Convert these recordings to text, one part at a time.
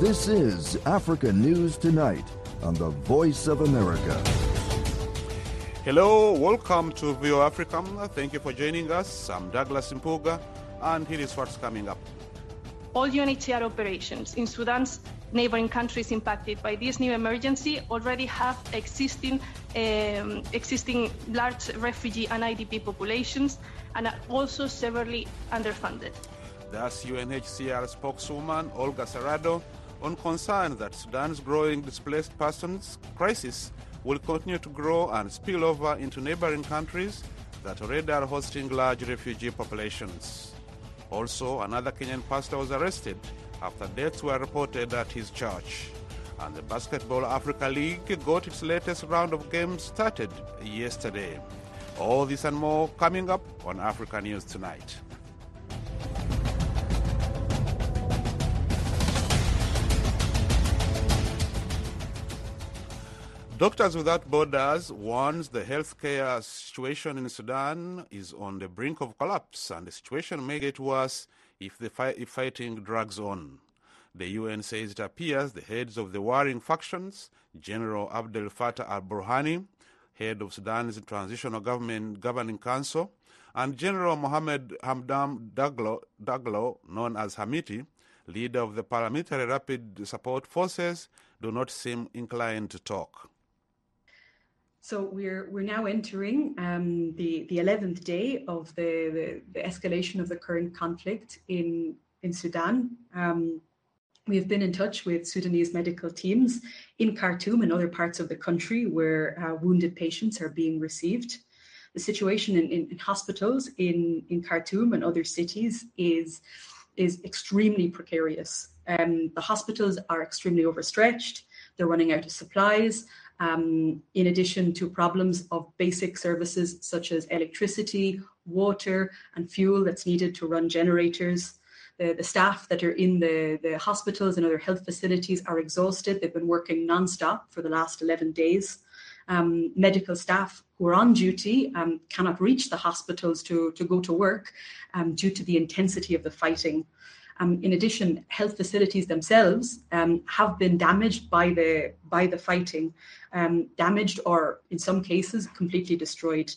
This is Africa News Tonight on the Voice of America. Hello, welcome to VO Africa. Thank you for joining us. I'm Douglas Mpuga, and here is what's coming up. All UNHCR operations in Sudan's neighboring countries impacted by this new emergency already have existing um, existing large refugee and IDP populations and are also severely underfunded. That's UNHCR spokeswoman Olga Sarrado on concern that Sudan's growing displaced persons crisis will continue to grow and spill over into neighboring countries that already are hosting large refugee populations. Also, another Kenyan pastor was arrested after deaths were reported at his church. And the Basketball Africa League got its latest round of games started yesterday. All this and more coming up on Africa News Tonight. Doctors Without Borders warns the healthcare situation in Sudan is on the brink of collapse and the situation may get worse if the fi- if fighting drags on. The UN says it appears the heads of the warring factions, General Abdel Fattah al-Burhani, head of Sudan's Transitional Government Governing Council, and General Mohamed Hamdan Daglo, Daglo, known as Hemeti, leader of the Paramilitary Rapid Support Forces, do not seem inclined to talk. So we're we're now entering um, the the eleventh day of the, the, the escalation of the current conflict in in Sudan. Um, we have been in touch with Sudanese medical teams in Khartoum and other parts of the country where uh, wounded patients are being received. The situation in, in, in hospitals in, in Khartoum and other cities is is extremely precarious. Um, the hospitals are extremely overstretched. They're running out of supplies um, in addition to problems of basic services such as electricity, water, and fuel that's needed to run generators. The, the staff that are in the, the hospitals and other health facilities are exhausted. They've been working nonstop for the last 11 days. Um, medical staff who are on duty um, cannot reach the hospitals to, to go to work um, due to the intensity of the fighting. Um, in addition, health facilities themselves um, have been damaged by the by the fighting, um, damaged or in some cases completely destroyed.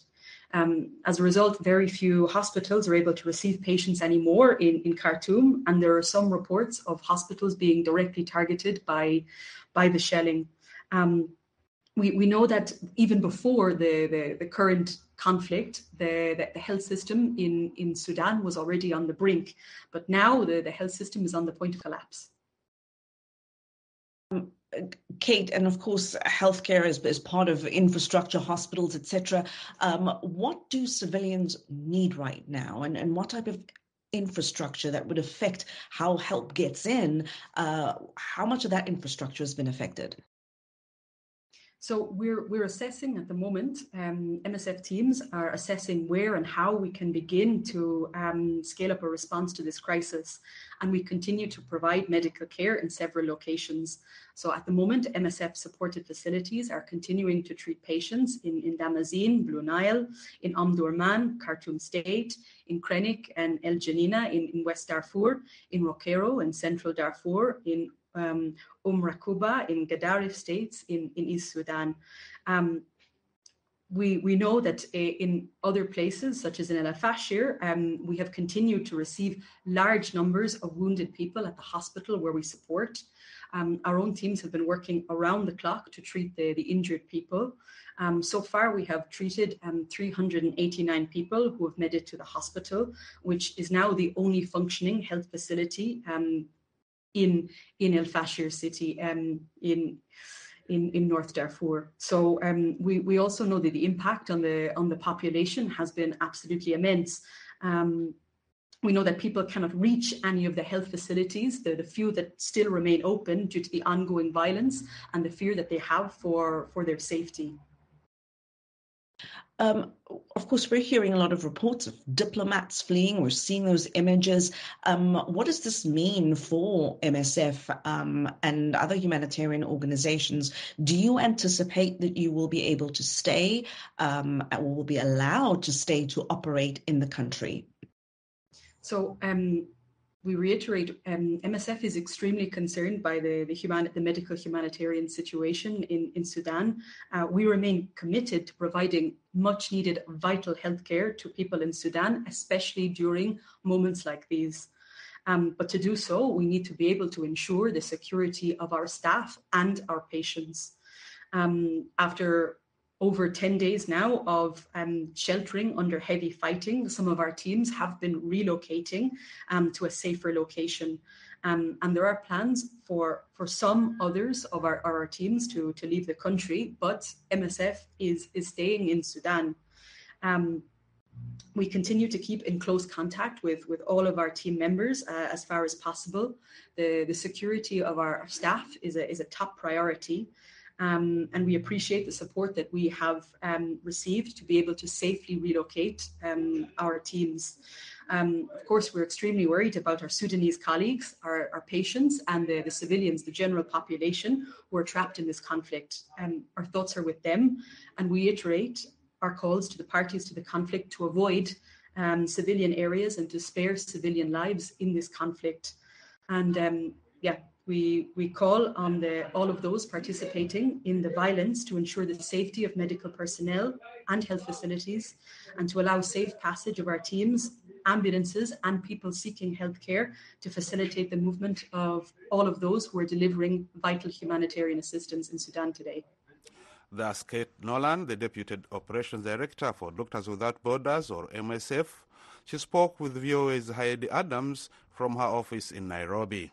Um, as a result, very few hospitals are able to receive patients anymore in, in Khartoum, and there are some reports of hospitals being directly targeted by by the shelling. Um, we, we know that even before the, the, the current conflict, the, the, the, health system in, in Sudan was already on the brink, but now the, the health system is on the point of collapse. Um, Kate, and of course, healthcare is, is part of infrastructure, hospitals, etc. Um, what do civilians need right now, and, and what type of infrastructure that would affect how help gets in? Uh, how much of that infrastructure has been affected? So we're we're assessing at the moment. Um, MSF teams are assessing where and how we can begin to um, scale up a response to this crisis, and we continue to provide medical care in several locations. So at the moment, MSF supported facilities are continuing to treat patients in in Damazin, Blue Nile, in Omdurman, Khartoum State, in Kreinik and El Geneina in, in West Darfur, in Rokero in Central Darfur, in um, Umm Rakuba in Gadarif states in, in East Sudan. Um, we, we know that uh, in other places, such as in El Fasher, um, we have continued to receive large numbers of wounded people at the hospital where we support. Um, our own teams have been working around the clock to treat the, the injured people. Um, so far, we have treated um, 389 people who have made it to the hospital, which is now the only functioning health facility um, in in El Fasher city um, in in, in North Darfur. So um, we, we also know that the impact on the on the population has been absolutely immense. Um, we know that people cannot reach any of the health facilities, the, the few that still remain open due to the ongoing violence and the fear that they have for, for their safety. Um, of course, we're hearing a lot of reports of diplomats fleeing. We're seeing those images. Um, what does this mean for MSF um, and other humanitarian organizations? Do you anticipate that you will be able to stay um, or will be allowed to stay to operate in the country? So, um, we reiterate um, MSF is extremely concerned by the the, human, the medical humanitarian situation in, in Sudan. Uh, we remain committed to providing much needed vital healthcare to people in Sudan, especially during moments like these. Um, but to do so, we need to be able to ensure the security of our staff and our patients. Um, after over 10 days now of um, sheltering under heavy fighting. Some of our teams have been relocating um, to a safer location. Um, and there are plans for, for some others of our, our teams to, to leave the country, but MSF is, is staying in Sudan. Um, we continue to keep in close contact with, with all of our team members uh, as far as possible. The, the security of our staff is a, is a top priority. Um, and we appreciate the support that we have um, received to be able to safely relocate um, our teams. Um, of course, we're extremely worried about our Sudanese colleagues, our, our patients, and the, the, civilians, the general population who are trapped in this conflict. Um, our thoughts are with them, and we iterate our calls to the parties to the conflict to avoid um, civilian areas and to spare civilian lives in this conflict. And yeah, we, we call on the, all of those participating in the violence to ensure the safety of medical personnel and health facilities and to allow safe passage of our teams, ambulances, and people seeking healthcare to facilitate the movement of all of those who are delivering vital humanitarian assistance in Sudan today. That's Kate Nolan, the Deputy Operations Director for Doctors Without Borders, or MSF. She spoke with VOA's Heidi Adams from her office in Nairobi.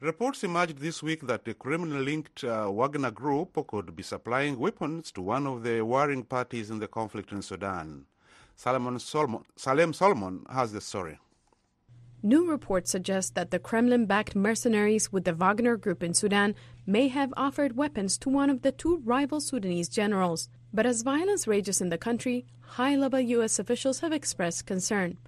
Reports emerged this week that the criminal linked uh, Wagner Group could be supplying weapons to one of the warring parties in the conflict in Sudan. Salem Solomon, Salem Solomon has the story. New reports suggest that the Kremlin backed mercenaries with the Wagner Group in Sudan may have offered weapons to one of the two rival Sudanese generals. But as violence rages in the country, high level U.S. officials have expressed concern.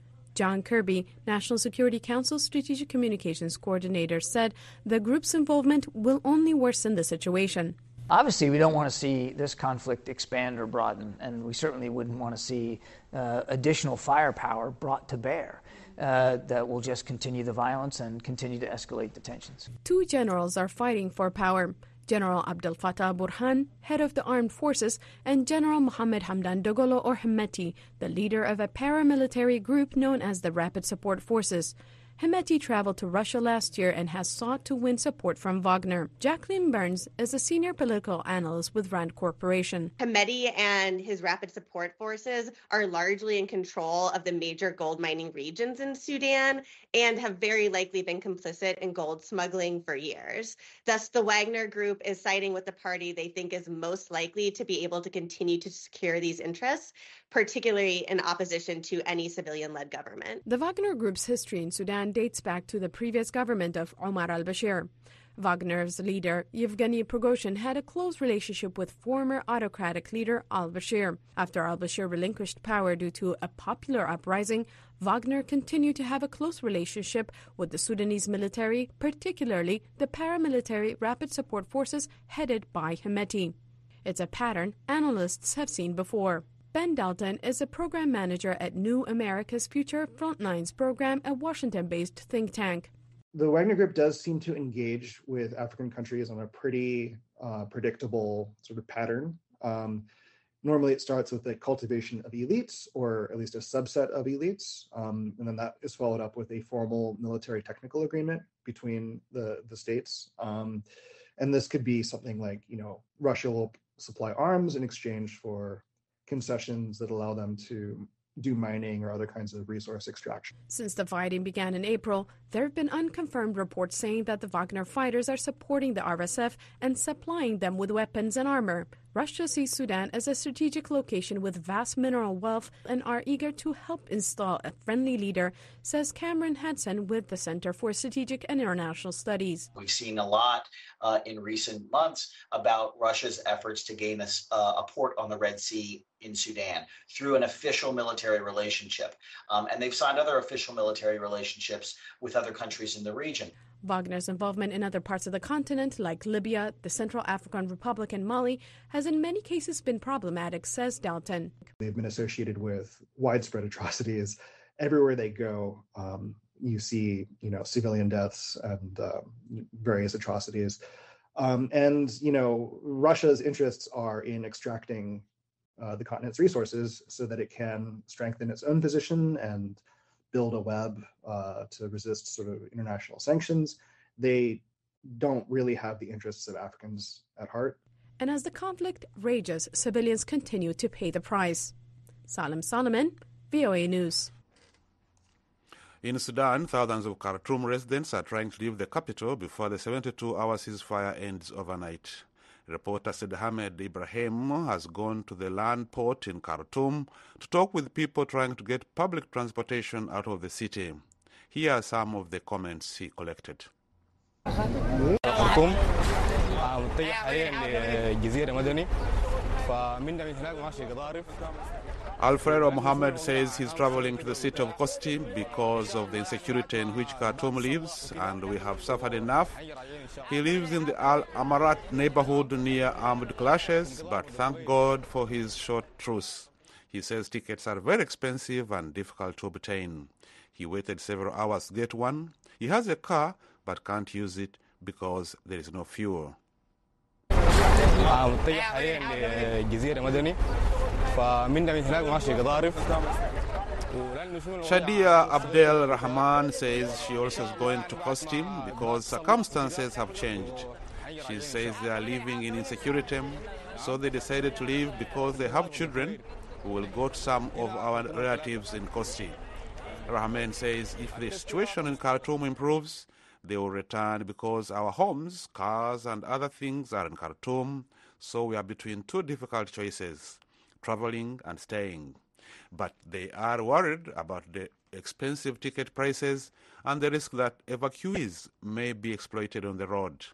John Kirby, National Security Council Strategic Communications Coordinator, said the group's involvement will only worsen the situation. Obviously, we don't want to see this conflict expand or broaden, and we certainly wouldn't want to see uh, additional firepower brought to bear. Uh, that will just continue the violence and continue to escalate the tensions. Two generals are fighting for power. General Abdel Fattah Burhan, head of the armed forces, and General Mohammed Hamdan Dagalo or Hemeti, the leader of a paramilitary group known as the Rapid Support Forces. Hemeti traveled to Russia last year and has sought to win support from Wagner. Jacqueline Burns is a senior political analyst with Rand Corporation. Hemeti and his rapid support forces are largely in control of the major gold mining regions in Sudan and have very likely been complicit in gold smuggling for years. Thus, the Wagner group is siding with the party they think is most likely to be able to continue to secure these interests, particularly in opposition to any civilian led government. The Wagner group's history in Sudan dates back to the previous government of Omar al Bashir. Wagner's leader, Yevgeny Prigozhin, had a close relationship with former autocratic leader al Bashir. After al Bashir relinquished power due to a popular uprising, Wagner continued to have a close relationship with the Sudanese military, particularly the paramilitary Rapid Support Forces headed by Hemeti. It's a pattern analysts have seen before. Ben Dalton is a program manager at New America's Future Frontlines program, a Washington based think tank. The Wagner Group does seem to engage with African countries on a pretty uh, predictable sort of pattern. Um, normally, it starts with the cultivation of elites, or at least a subset of elites, um, and then that is followed up with a formal military technical agreement between the the states. Um, and this could be something like, you know, Russia will supply arms in exchange for concessions that allow them to do mining or other kinds of resource extraction. Since the fighting began in April, there have been unconfirmed reports saying that the Wagner fighters are supporting the RSF and supplying them with weapons and armor. Russia sees Sudan as a strategic location with vast mineral wealth and are eager to help install a friendly leader, says Cameron Hudson with the Center for Strategic and International Studies. We've seen a lot uh, in recent months about Russia's efforts to gain a, uh, a, port on the Red Sea in Sudan through an official military relationship. Um, and they've signed other official military relationships with other countries in the region. Wagner's involvement in other parts of the continent, like Libya, the Central African Republic, and Mali, has in many cases been problematic, says Dalton. They've been associated with widespread atrocities everywhere they go. Um, you see, you know, civilian deaths and um, various atrocities. Um, and you know, Russia's interests are in extracting uh, the continent's resources so that it can strengthen its own position and build a web uh, to resist sort of international sanctions. They don't really have the interests of Africans at heart. And as the conflict rages, civilians continue to pay the price. Salem Solomon, VOA News. In Sudan, thousands of Khartoum residents are trying to leave the capital before the 72 hour ceasefire ends overnight. Reporter Sedhamed Ibrahim has gone to the land port in Khartoum to talk with people trying to get public transportation out of the city. Here are some of the comments he collected. Khartoum. Alfredo Mohammed says he's traveling to the city of Kosti because of the insecurity in which Khartoum lives, and we have suffered enough. He lives in the Al Amarat neighborhood near armed clashes, but thank God for his short truce. He says tickets are very expensive and difficult to obtain. He waited several hours to get one. He has a car but can't use it because there is no fuel. متجه حاليا لجزيره مدني فمن من هناك ماشي قضارف Shadia Abdel Rahman says she also is going to Kostim because circumstances have changed. She says they are living in insecurity, so they decided to leave because they have children who will go to some of our relatives in Kosti. Rahman says if the situation in Khartoum improves, they will return because our homes, cars, and other things are in Khartoum, so we are between two difficult choices traveling and staying. But they are worried about the expensive ticket prices and the risk that evacuees may be exploited on the road.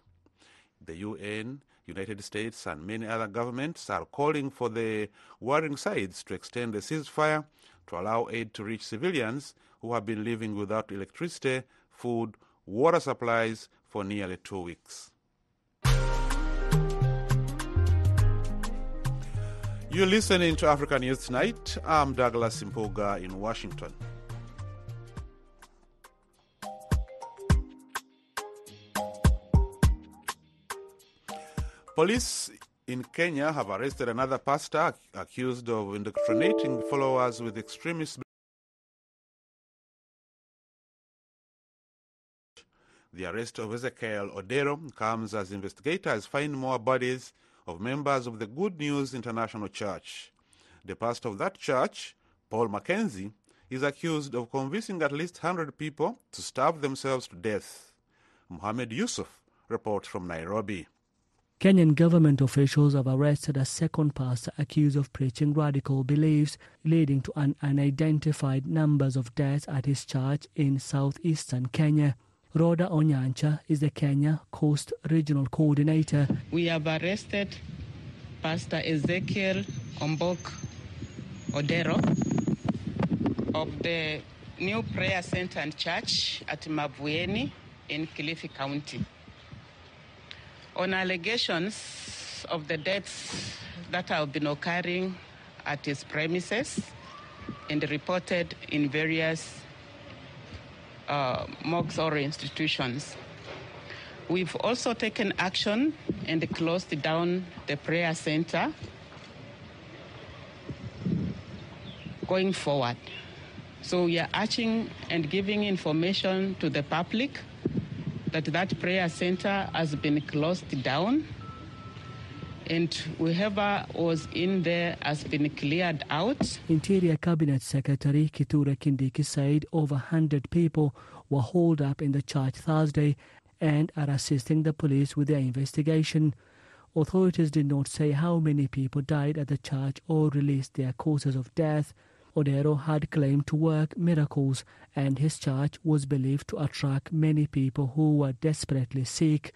The UN, United States, and many other governments are calling for the warring sides to extend the ceasefire to allow aid to reach civilians who have been living without electricity, food, water supplies for nearly two weeks. You're listening to African News Tonight. I'm Douglas Mpuga in Washington. Police in Kenya have arrested another pastor accused of indoctrinating followers with extremist The arrest of Ezekiel Odero comes as investigators find more bodies of members of the Good News International Church. The pastor of that church, Paul Mackenzie, is accused of convincing at least 100 people to starve themselves to death. Mohammed Yusuf reports from Nairobi. Kenyan government officials have arrested a second pastor accused of preaching radical beliefs, leading to an unidentified numbers of deaths at his church in southeastern Kenya. Rhoda Onyancha is the Kenya Coast Regional Coordinator. We have arrested Pastor Ezekiel Ombok Odero of the New Prayer Center and Church at Mavueni in Kilifi County on allegations of the deaths that have been occurring at his premises and reported in various uh, or institutions. We've also taken action and closed down the prayer center going forward. So we are urging and giving information to the public that that prayer center has been closed down and whoever was in there has been cleared out. Interior Cabinet Secretary Kithure Kindiki said over 100 people were hauled up in the church Thursday and are assisting the police with their investigation. Authorities did not say how many people died at the church or released their causes of death. Odero had claimed to work miracles, and his church was believed to attract many people who were desperately sick.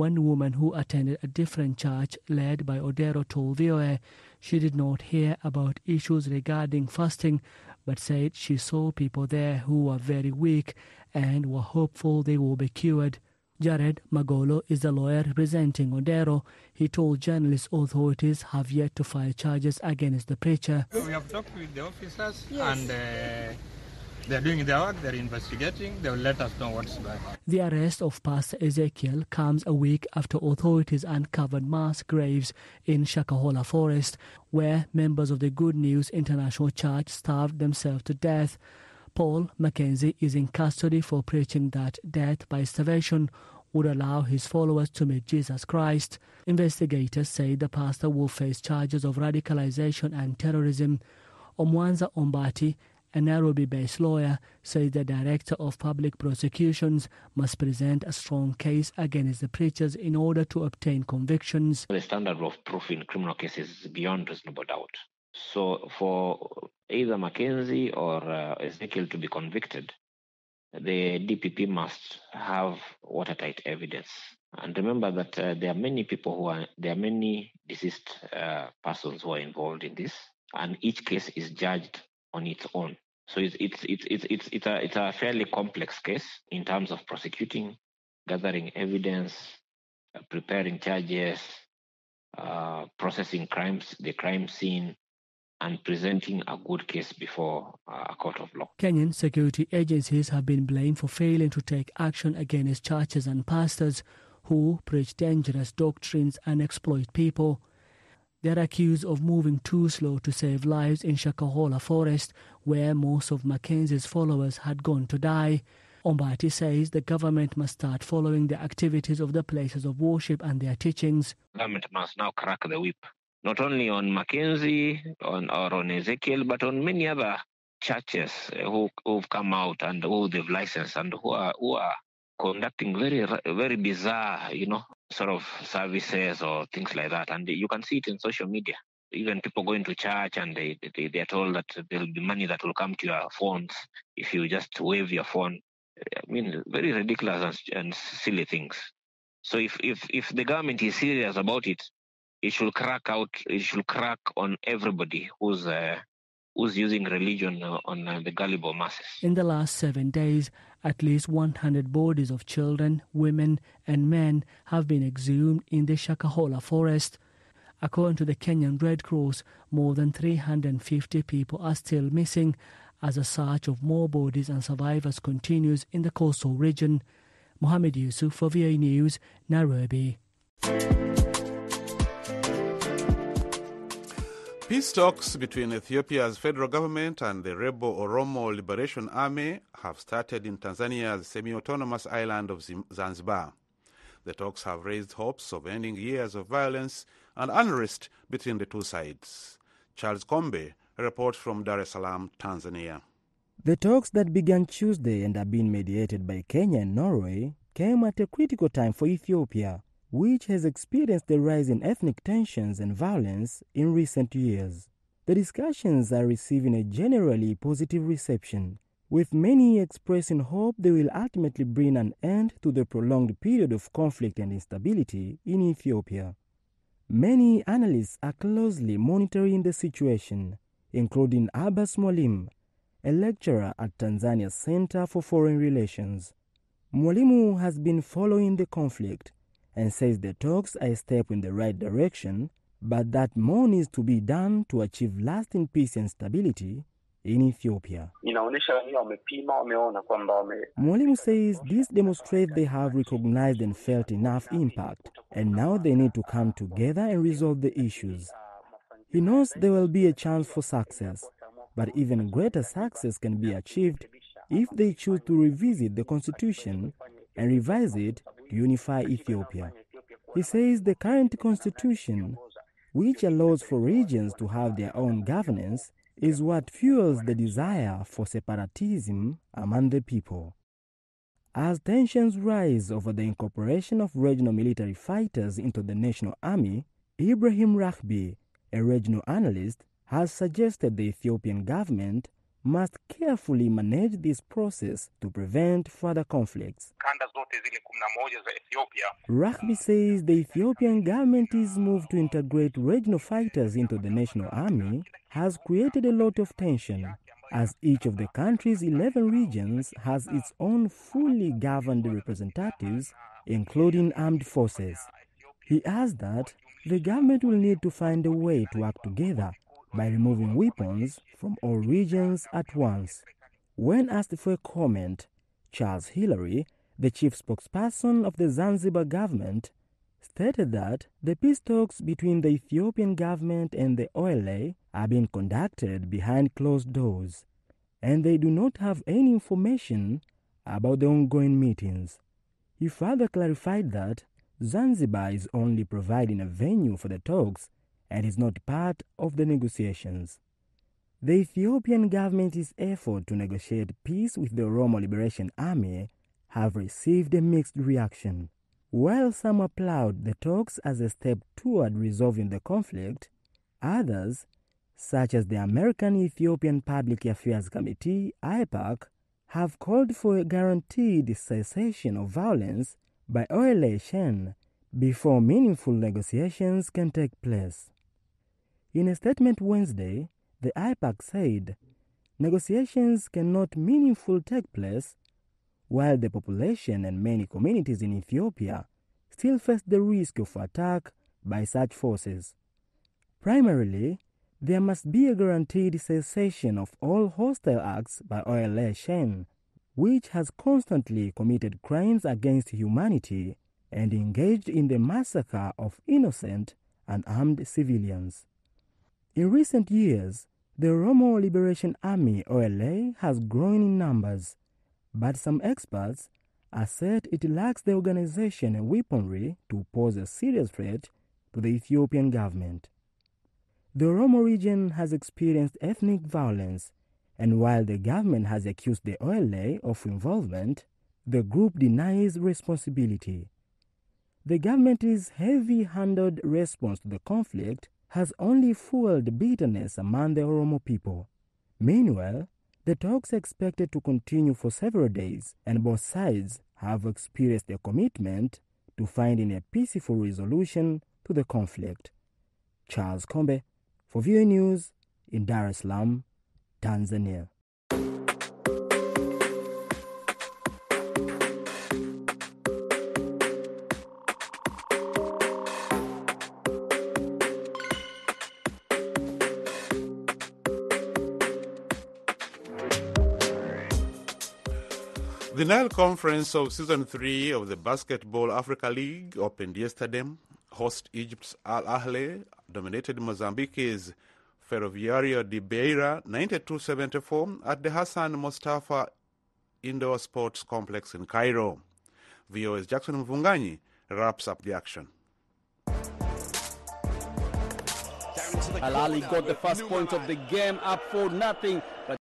One woman who attended a different church led by Odero told VOA she did not hear about issues regarding fasting, but said she saw people there who were very weak and were hopeful they will be cured. Jared Magolo is the lawyer representing Odero. He told journalists authorities have yet to file charges against the preacher. We have talked with the officers Yes. and uh, they're doing their work, they're investigating, they'll let us know what's going on. The arrest of Pastor Ezekiel comes a week after authorities uncovered mass graves in Shakahola Forest, where members of the Good News International Church starved themselves to death. Paul Mackenzie is in custody for preaching that death by starvation would allow his followers to meet Jesus Christ. Investigators say the pastor will face charges of radicalization and terrorism. Omwanza Ombati, a Nairobi based lawyer, says the director of public prosecutions must present a strong case against the preachers in order to obtain convictions. The standard of proof in criminal cases is beyond reasonable doubt. So, for either Mackenzie or uh, Ezekiel to be convicted, the DPP must have watertight evidence. And remember that uh, there are many people who are, there are many deceased uh, persons who are involved in this, and each case is judged on its own. So it's it's it's it's it's, a it's a fairly complex case in terms of prosecuting, gathering evidence, uh, preparing charges, uh, processing crimes, the crime scene, and presenting a good case before uh, a court of law. Kenyan security agencies have been blamed for failing to take action against churches and pastors who preach dangerous doctrines and exploit people. They are accused of moving too slow to save lives in Shakahola Forest, where most of Mackenzie's followers had gone to die. Ombati says the government must start following the activities of the places of worship and their teachings. Government must now crack the whip, not only on Mackenzie on, or on Ezekiel, but on many other churches eh, who, who've come out and who they've licensed and who are, who are conducting very, very bizarre, you know, sort of services or things like that. And you can see it in social media. Even people going to church and they, they, they are told that there'll be money that will come to your phones if you just wave your phone. I mean, very ridiculous and, and silly things. So if, if, if the government is serious about it, it should crack out, it should crack on everybody who's uh, who's using religion on uh, the gullible masses. In the last seven days, at least 100 bodies of children, women, and men have been exhumed in the Shakahola forest. According to the Kenyan Red Cross, more than 350 people are still missing as a search of more bodies and survivors continues in the coastal region. Mohamed Yusuf for VA News, Nairobi. Peace talks between Ethiopia's federal government and the rebel Oromo Liberation Army have started in Tanzania's semi autonomous island of Zanzibar. The talks have raised hopes of ending years of violence and unrest between the two sides. Charles Kombe reports from Dar es Salaam, Tanzania. The talks that began Tuesday and are being mediated by Kenya and Norway came at a critical time for Ethiopia which has experienced a rise in ethnic tensions and violence in recent years. The discussions are receiving a generally positive reception, with many expressing hope they will ultimately bring an end to the prolonged period of conflict and instability in Ethiopia. Many analysts are closely monitoring the situation, including Abbas Mwalimu, a lecturer at Tanzania's Center for Foreign Relations. Mwalimu has been following the conflict and says the talks are a step in the right direction, but that more needs to be done to achieve lasting peace and stability in Ethiopia. Mwalimu says this demonstrates they have recognized and felt enough impact, and now they need to come together and resolve the issues. He knows there will be a chance for success, but even greater success can be achieved if they choose to revisit the constitution and revise it to unify Ethiopia. He says the current constitution, which allows for regions to have their own governance, is what fuels the desire for separatism among the people. As tensions rise over the incorporation of regional military fighters into the national army, Ibrahim Rahbi, a regional analyst, has suggested the Ethiopian government must carefully manage this process to prevent further conflicts. Rahbi says the Ethiopian government's move to integrate regional fighters into the national army has created a lot of tension, as each of the country's 11 regions has its own fully governed representatives, including armed forces. He adds that the government will need to find a way to work together by removing weapons from all regions at once. When asked for a comment, Charles Hillary, the chief spokesperson of the Zanzibar government, stated that the peace talks between the Ethiopian government and the OLA are being conducted behind closed doors, and they do not have any information about the ongoing meetings. He further clarified that Zanzibar is only providing a venue for the talks and is not part of the negotiations. The Ethiopian government's effort to negotiate peace with the Oromo Liberation Army have received a mixed reaction. While some applaud the talks as a step toward resolving the conflict, others, such as the American Ethiopian Public Affairs Committee, AEPAC, have called for a guaranteed cessation of violence by OLA Shene before meaningful negotiations can take place. In a statement Wednesday, the AEPAC said negotiations cannot meaningfully take place while the population and many communities in Ethiopia still face the risk of attack by such forces. Primarily, there must be a guaranteed cessation of all hostile acts by OLA Shene, which has constantly committed crimes against humanity and engaged in the massacre of innocent and armed civilians. In recent years, the Oromo Liberation Army OLA has grown in numbers, but some experts assert it lacks the organization and weaponry to pose a serious threat to the Ethiopian government. The Oromo region has experienced ethnic violence, and while the government has accused the OLA of involvement, the group denies responsibility. The government's heavy handed response to the conflict has only fueled bitterness among the Oromo people. Meanwhile, the talks expected to continue for several days, and both sides have expressed a commitment to finding a peaceful resolution to the conflict. Charles Kombe for VOA News in Dar es Salaam, Tanzania. The Nile Conference of Season 3 of the Basketball Africa League opened yesterday. Host Egypt's Al Ahly dominated Mozambique's Ferroviario de Beira 92-74 at the Hassan Mustafa Indoor Sports Complex in Cairo. VOS Jackson Mvunganyi wraps up the action. Al Ahly got the first point of the game up for nothing, but